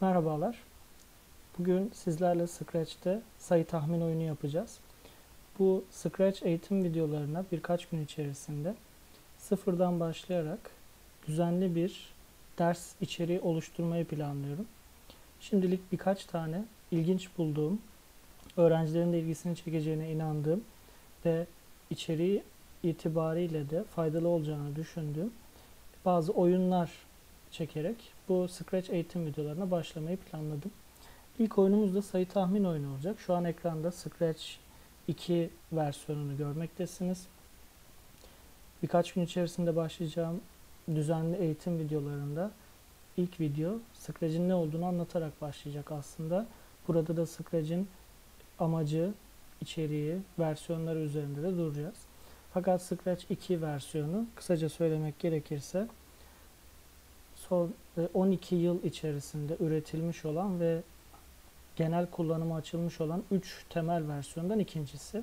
Merhabalar. Bugün sizlerle Scratch'te sayı tahmin oyunu yapacağız. Bu Scratch eğitim videolarına birkaç gün içerisinde sıfırdan başlayarak düzenli bir ders içeriği oluşturmayı planlıyorum. Şimdilik birkaç tane ilginç bulduğum, öğrencilerin de ilgisini çekeceğine inandığım ve içeriği itibariyle de faydalı olacağını düşündüğüm bazı oyunlar çekerek bu Scratch eğitim videolarına başlamayı planladım. İlk oyunumuz da sayı tahmin oyunu olacak. Şu an ekranda Scratch 2 versiyonunu görmektesiniz. Birkaç gün içerisinde başlayacağım düzenli eğitim videolarında ilk video Scratch'in ne olduğunu anlatarak başlayacak aslında. Burada da Scratch'in amacı, içeriği, versiyonları üzerinde de duracağız. Fakat Scratch 2 versiyonu kısaca söylemek gerekirse son 12 yıl içerisinde üretilmiş olan ve genel kullanıma açılmış olan 3 temel versiyondan ikincisi.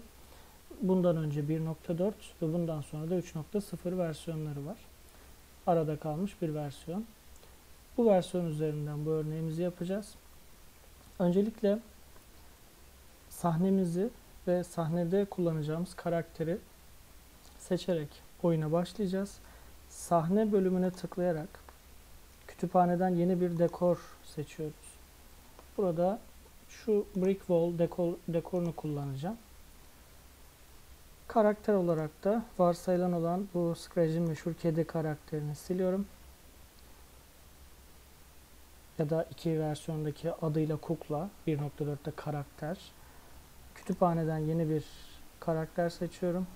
Bundan önce 1.4 ve bundan sonra da 3.0 versiyonları var. Arada kalmış bir versiyon. Bu versiyon üzerinden bu örneğimizi yapacağız. Öncelikle sahnemizi ve sahnede kullanacağımız karakteri seçerek oyuna başlayacağız. Sahne bölümüne tıklayarak kütüphaneden yeni bir dekor seçiyoruz. Burada şu brick wall dekor, dekorunu kullanacağım. Karakter olarak da varsayılan olan bu Scratch'in meşhur kedi karakterini siliyorum. Ya da iki versiyondaki adıyla kukla, 1.4'te karakter. Kütüphaneden yeni bir karakter seçiyorum.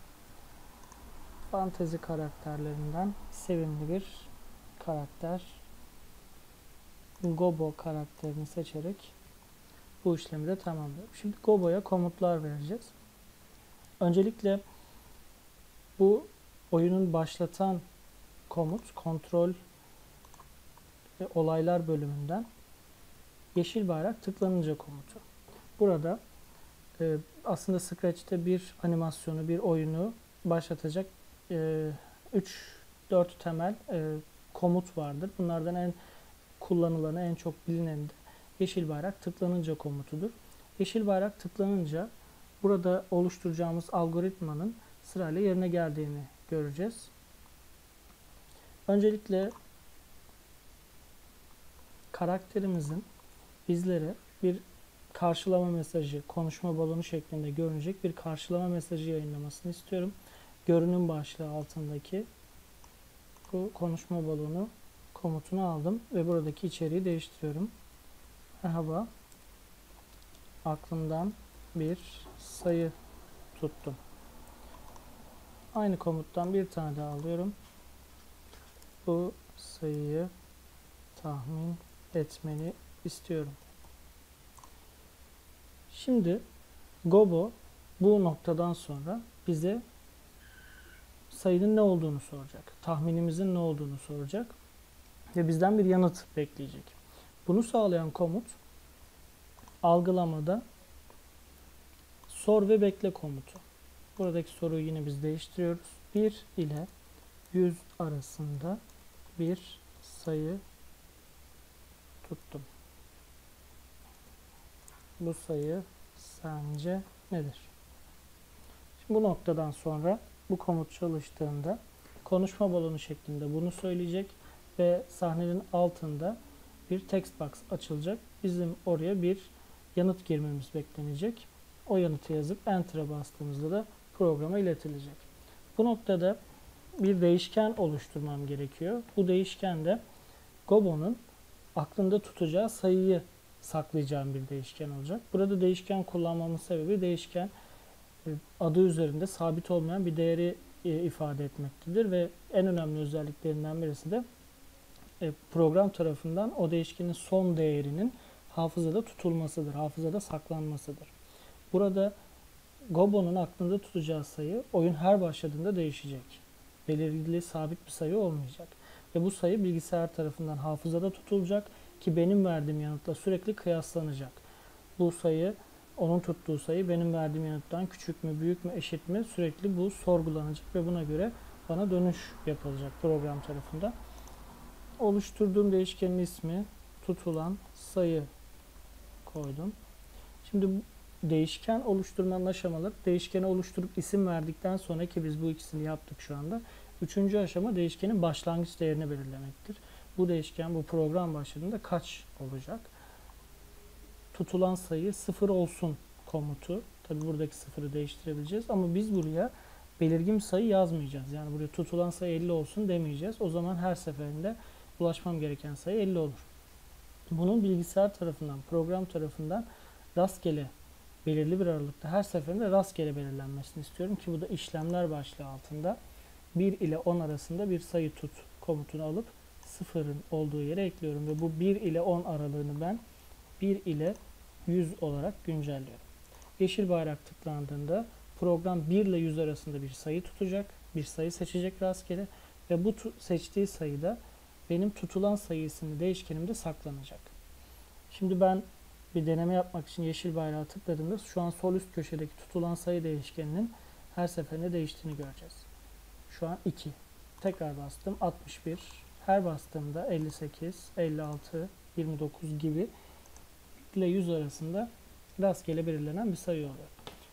Fantezi karakterlerinden sevimli bir karakter. Gobo karakterini seçerek bu işlemi de tamamlıyorum. Şimdi Gobo'ya komutlar vereceğiz. Öncelikle bu oyunun başlatan komut kontrol ve olaylar bölümünden yeşil bayrak tıklanınca komutu. Burada e, aslında Scratch'te bir animasyonu, bir oyunu başlatacak 3-4 e, temel e, komut vardır. Bunlardan en kullanılanı, en çok bilineni de yeşil bayrak tıklanınca komutudur. Yeşil bayrak tıklanınca burada oluşturacağımız algoritmanın sırayla yerine geldiğini göreceğiz. Öncelikle karakterimizin bizlere bir karşılama mesajı, konuşma balonu şeklinde görünecek bir karşılama mesajı yayınlamasını istiyorum. Görünüm başlığı altındaki bu konuşma balonu komutunu aldım ve buradaki içeriği değiştiriyorum. Merhaba. Aklımdan bir sayı tuttum. Aynı komuttan bir tane daha alıyorum. Bu sayıyı tahmin etmeni istiyorum. Şimdi Gobo bu noktadan sonra bize sayının ne olduğunu soracak. Tahminimizin ne olduğunu soracak. Ve bizden bir yanıt bekleyecek. Bunu sağlayan komut algılamada sor ve bekle komutu. Buradaki soruyu yine biz değiştiriyoruz. 1 ile 100 arasında bir sayı tuttum. Bu sayı sence nedir? Şimdi bu noktadan sonra bu komut çalıştığında konuşma balonu şeklinde bunu söyleyecek ve sahnenin altında bir text box açılacak. Bizim oraya bir yanıt girmemiz beklenecek. O yanıtı yazıp Enter'a bastığımızda da programa iletilecek. Bu noktada bir değişken oluşturmam gerekiyor. Bu değişken de Gobo'nun aklında tutacağı sayıyı saklayacağım bir değişken olacak. Burada değişken kullanmamın sebebi değişken e, adı üzerinde sabit olmayan bir değeri e, ifade etmektedir ve en önemli özelliklerinden birisi de program tarafından o değişkenin son değerinin hafızada tutulmasıdır, hafızada saklanmasıdır. Burada Gobo'nun aklında tutacağı sayı oyun her başladığında değişecek. Belirli sabit bir sayı olmayacak. Ve bu sayı bilgisayar tarafından hafızada tutulacak ki benim verdiğim yanıtla sürekli kıyaslanacak. Bu sayı onun tuttuğu sayı benim verdiğim yanıttan küçük mü, büyük mü, eşit mi sürekli bu sorgulanacak ve buna göre bana dönüş yapılacak program tarafından oluşturduğum değişkenin ismi tutulan sayı koydum. Şimdi değişken oluşturmanın aşamaları değişkeni oluşturup isim verdikten sonra ki biz bu ikisini yaptık şu anda. Üçüncü aşama değişkenin başlangıç değerini belirlemektir. Bu değişken bu program başladığında kaç olacak? Tutulan sayı sıfır olsun komutu. Tabi buradaki sıfırı değiştirebileceğiz ama biz buraya belirgin sayı yazmayacağız. Yani buraya tutulan sayı 50 olsun demeyeceğiz. O zaman her seferinde ulaşmam gereken sayı 50 olur. Bunun bilgisayar tarafından, program tarafından rastgele belirli bir aralıkta her seferinde rastgele belirlenmesini istiyorum ki bu da işlemler başlığı altında 1 ile 10 arasında bir sayı tut komutunu alıp sıfırın olduğu yere ekliyorum ve bu 1 ile 10 aralığını ben 1 ile 100 olarak güncelliyorum. Yeşil bayrak tıklandığında program 1 ile 100 arasında bir sayı tutacak, bir sayı seçecek rastgele ve bu seçtiği sayıda benim tutulan sayı isimli değişkenimde saklanacak. Şimdi ben bir deneme yapmak için yeşil bayrağı tıkladığımda şu an sol üst köşedeki tutulan sayı değişkeninin her seferinde değiştiğini göreceğiz. Şu an 2. Tekrar bastım 61. Her bastığımda 58, 56, 29 gibi ile 100 arasında rastgele belirlenen bir sayı oluyor.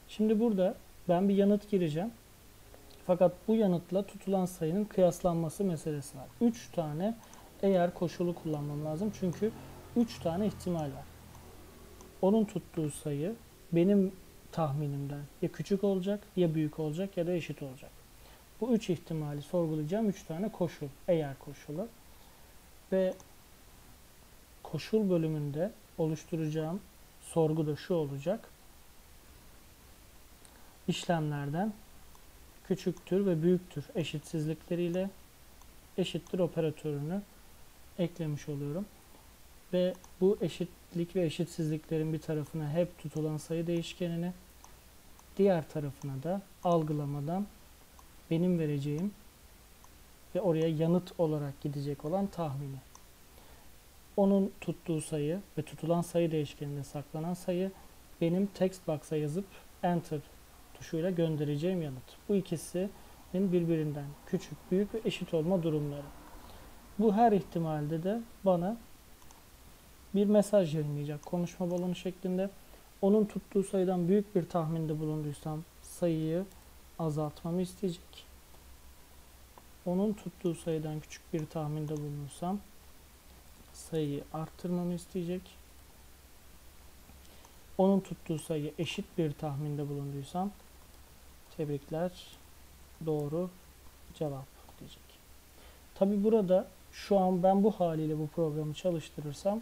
Şimdi burada ben bir yanıt gireceğim. Fakat bu yanıtla tutulan sayının kıyaslanması meselesi var. 3 tane eğer koşulu kullanmam lazım. Çünkü 3 tane ihtimal var. Onun tuttuğu sayı benim tahminimden ya küçük olacak ya büyük olacak ya da eşit olacak. Bu üç ihtimali sorgulayacağım. Üç tane koşul. Eğer koşulu. Ve koşul bölümünde oluşturacağım sorgu da şu olacak. İşlemlerden küçüktür ve büyüktür eşitsizlikleriyle eşittir operatörünü eklemiş oluyorum. Ve bu eşitlik ve eşitsizliklerin bir tarafına hep tutulan sayı değişkenini diğer tarafına da algılamadan benim vereceğim ve oraya yanıt olarak gidecek olan tahmini. Onun tuttuğu sayı ve tutulan sayı değişkeninde saklanan sayı benim text box'a yazıp enter tuşuyla göndereceğim yanıt. Bu ikisinin birbirinden küçük, büyük ve eşit olma durumları. Bu her ihtimalde de bana bir mesaj yayınlayacak konuşma balonu şeklinde. Onun tuttuğu sayıdan büyük bir tahminde bulunduysam sayıyı azaltmamı isteyecek. Onun tuttuğu sayıdan küçük bir tahminde bulunursam sayıyı arttırmamı isteyecek. Onun tuttuğu sayı eşit bir tahminde bulunduysam tebrikler doğru cevap diyecek. Tabi burada şu an ben bu haliyle bu programı çalıştırırsam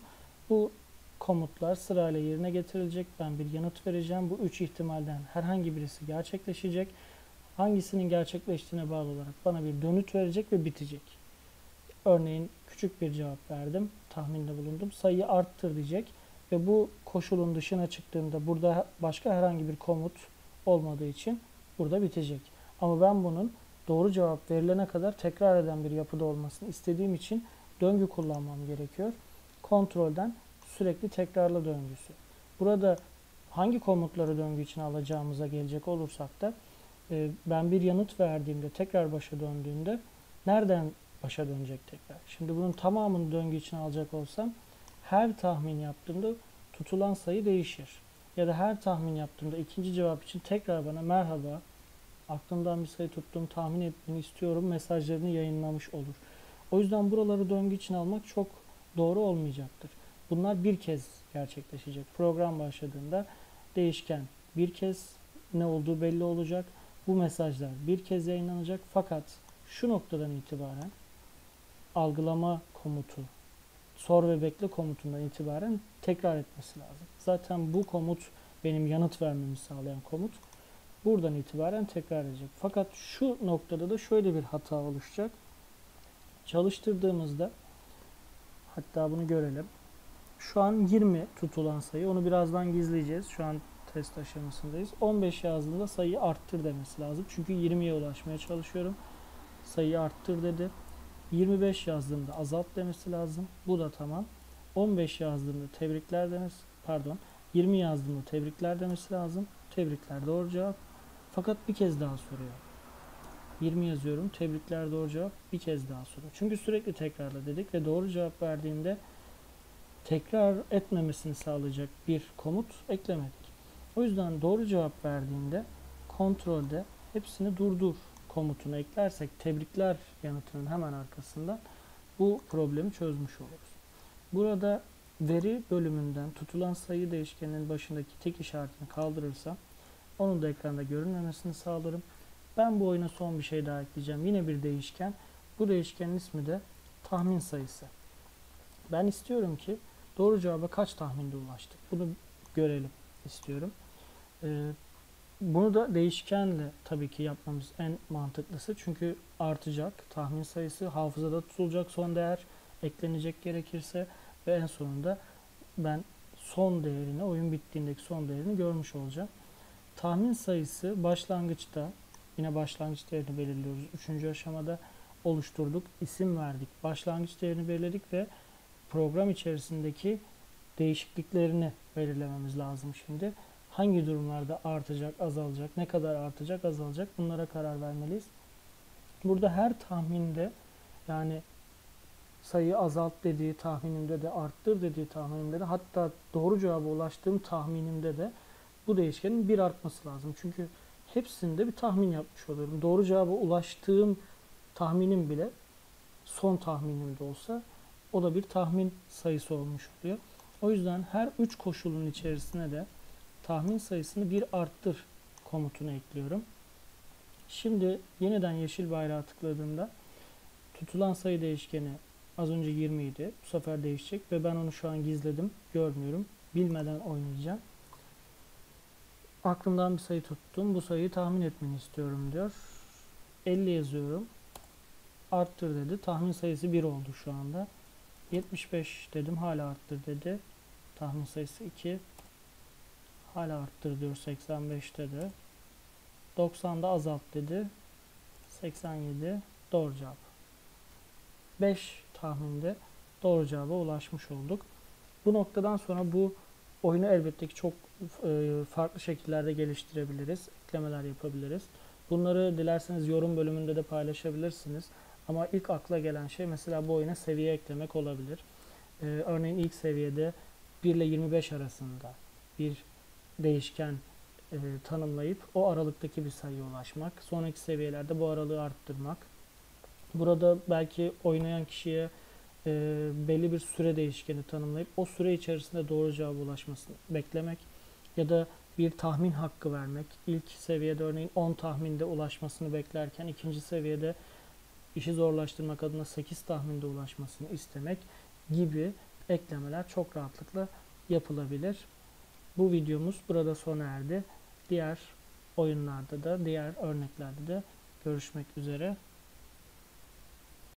bu komutlar sırayla yerine getirilecek. Ben bir yanıt vereceğim. Bu üç ihtimalden herhangi birisi gerçekleşecek. Hangisinin gerçekleştiğine bağlı olarak bana bir dönüt verecek ve bitecek. Örneğin küçük bir cevap verdim. Tahminde bulundum. Sayıyı arttır diyecek. Ve bu koşulun dışına çıktığında burada başka herhangi bir komut olmadığı için burada bitecek. Ama ben bunun doğru cevap verilene kadar tekrar eden bir yapıda olmasını istediğim için döngü kullanmam gerekiyor. Kontrolden sürekli tekrarlı döngüsü. Burada hangi komutları döngü için alacağımıza gelecek olursak da e, ben bir yanıt verdiğimde tekrar başa döndüğünde nereden başa dönecek tekrar? Şimdi bunun tamamını döngü için alacak olsam her tahmin yaptığımda tutulan sayı değişir. Ya da her tahmin yaptığımda ikinci cevap için tekrar bana merhaba aklımdan bir sayı tuttum tahmin etmeni istiyorum mesajlarını yayınlamış olur. O yüzden buraları döngü için almak çok doğru olmayacaktır. Bunlar bir kez gerçekleşecek. Program başladığında değişken bir kez ne olduğu belli olacak. Bu mesajlar bir kez yayınlanacak. Fakat şu noktadan itibaren algılama komutu, sor ve bekle komutundan itibaren tekrar etmesi lazım. Zaten bu komut benim yanıt vermemi sağlayan komut. Buradan itibaren tekrar edecek. Fakat şu noktada da şöyle bir hata oluşacak. Çalıştırdığımızda hatta bunu görelim. Şu an 20 tutulan sayı. Onu birazdan gizleyeceğiz. Şu an test aşamasındayız. 15 yazdığında sayıyı arttır demesi lazım. Çünkü 20'ye ulaşmaya çalışıyorum. Sayıyı arttır dedi. 25 yazdığımda azalt demesi lazım. Bu da tamam. 15 yazdığımda tebrikler demesi, pardon. 20 yazdığımda tebrikler demesi lazım. Tebrikler doğru cevap. Fakat bir kez daha soruyor. 20 yazıyorum. Tebrikler doğru cevap. Bir kez daha soruyor. Çünkü sürekli tekrarla dedik ve doğru cevap verdiğinde tekrar etmemesini sağlayacak bir komut eklemedik. O yüzden doğru cevap verdiğinde kontrolde hepsini durdur komutunu eklersek tebrikler yanıtının hemen arkasından bu problemi çözmüş oluruz. Burada veri bölümünden tutulan sayı değişkeninin başındaki tek işaretini kaldırırsam onun da ekranda görünmemesini sağlarım. Ben bu oyuna son bir şey daha ekleyeceğim. Yine bir değişken. Bu değişkenin ismi de tahmin sayısı. Ben istiyorum ki doğru cevaba kaç tahminde ulaştık? Bunu görelim istiyorum. Ee, bunu da değişkenle tabii ki yapmamız en mantıklısı. Çünkü artacak tahmin sayısı, hafızada tutulacak son değer eklenecek gerekirse ve en sonunda ben son değerini, oyun bittiğindeki son değerini görmüş olacağım. Tahmin sayısı başlangıçta yine başlangıç değerini belirliyoruz. Üçüncü aşamada oluşturduk, isim verdik. Başlangıç değerini belirledik ve program içerisindeki değişikliklerini belirlememiz lazım şimdi. Hangi durumlarda artacak, azalacak, ne kadar artacak, azalacak bunlara karar vermeliyiz. Burada her tahminde yani sayıyı azalt dediği tahminimde de arttır dediği tahminimde de hatta doğru cevaba ulaştığım tahminimde de bu değişkenin bir artması lazım. Çünkü hepsinde bir tahmin yapmış oluyorum. Doğru cevaba ulaştığım tahminim bile son tahminimde olsa o da bir tahmin sayısı olmuş oluyor. O yüzden her üç koşulun içerisine de tahmin sayısını bir arttır komutunu ekliyorum. Şimdi yeniden yeşil bayrağı tıkladığımda tutulan sayı değişkeni az önce 20 idi. Bu sefer değişecek ve ben onu şu an gizledim. Görmüyorum. Bilmeden oynayacağım. Aklımdan bir sayı tuttum. Bu sayıyı tahmin etmeni istiyorum diyor. 50 yazıyorum. Arttır dedi. Tahmin sayısı 1 oldu şu anda. 75 dedim. Hala arttır dedi. Tahmin sayısı 2. Hala arttır diyor 85'te de. 90'da azalt dedi. 87 doğru cevap. 5 tahminde doğru cevaba ulaşmış olduk. Bu noktadan sonra bu oyunu elbette ki çok e, farklı şekillerde geliştirebiliriz. Eklemeler yapabiliriz. Bunları dilerseniz yorum bölümünde de paylaşabilirsiniz. Ama ilk akla gelen şey mesela bu oyuna seviye eklemek olabilir. Ee, örneğin ilk seviyede 1 ile 25 arasında bir değişken e, tanımlayıp o aralıktaki bir sayıya ulaşmak. Sonraki seviyelerde bu aralığı arttırmak. Burada belki oynayan kişiye e, belli bir süre değişkeni tanımlayıp o süre içerisinde doğru cevaba ulaşmasını beklemek ya da bir tahmin hakkı vermek. İlk seviyede örneğin 10 tahminde ulaşmasını beklerken ikinci seviyede işi zorlaştırmak adına 8 tahminde ulaşmasını istemek gibi eklemeler çok rahatlıkla yapılabilir. Bu videomuz burada sona erdi. Diğer oyunlarda da, diğer örneklerde de görüşmek üzere.